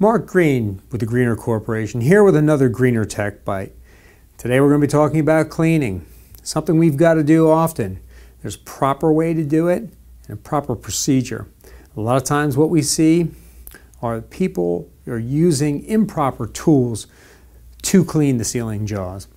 Mark Green with the Greener Corporation, here with another Greener Tech Bite. Today we're going to be talking about cleaning, something we've got to do often. There's a proper way to do it and a proper procedure. A lot of times what we see are people are using improper tools to clean the sealing jaws.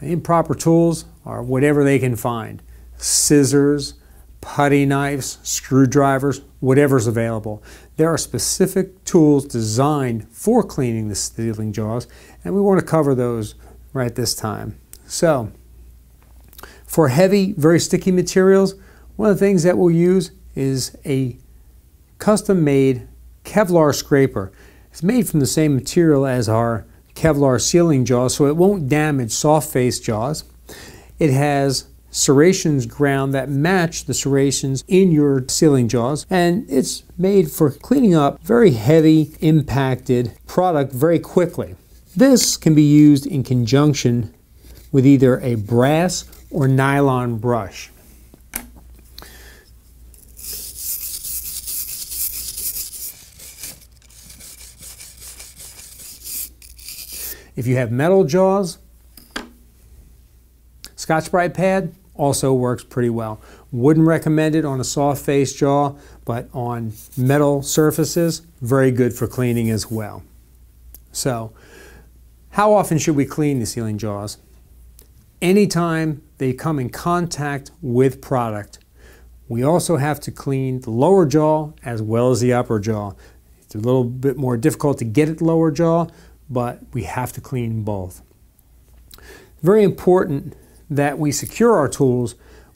Improper tools are whatever they can find. Scissors, putty knives, screwdrivers, whatever's available. There are specific tools designed for cleaning the sealing jaws, and we want to cover those right this time. So, for heavy, very sticky materials, one of the things that we'll use is a custom-made Kevlar scraper. It's made from the same material as our Kevlar sealing jaws, so it won't damage soft face jaws. It has serrations ground that match the serrations in your sealing jaws and it's made for cleaning up very heavy impacted product very quickly. This can be used in conjunction with either a brass or nylon brush. If you have metal jaws, Scotch-Brite pad, also works pretty well. Wouldn't recommend it on a soft face jaw, but on metal surfaces, very good for cleaning as well. So, how often should we clean the sealing jaws? Anytime they come in contact with product. We also have to clean the lower jaw as well as the upper jaw. It's a little bit more difficult to get at the lower jaw, but we have to clean both. Very important that we secure our tools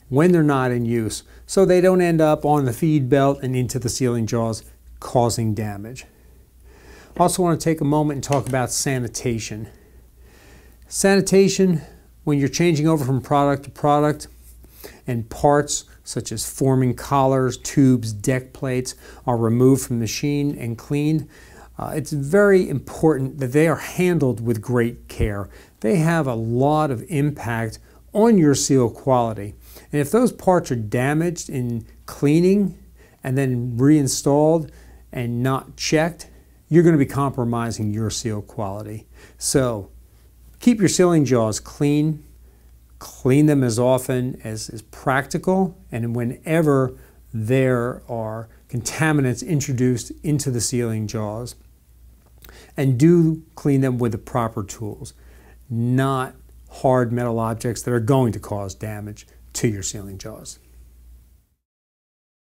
when they're not in use so they don't end up on the feed belt and into the sealing jaws causing damage. Also want to take a moment and talk about sanitation. Sanitation, when you're changing over from product to product and parts such as forming collars, tubes, deck plates are removed from the machine and cleaned, uh, it's very important that they are handled with great care. They have a lot of impact on your seal quality. And if those parts are damaged in cleaning and then reinstalled and not checked, you're going to be compromising your seal quality. So keep your sealing jaws clean, clean them as often as is practical, and whenever there are contaminants introduced into the sealing jaws. And do clean them with the proper tools, not hard metal objects that are going to cause damage to your sealing jaws.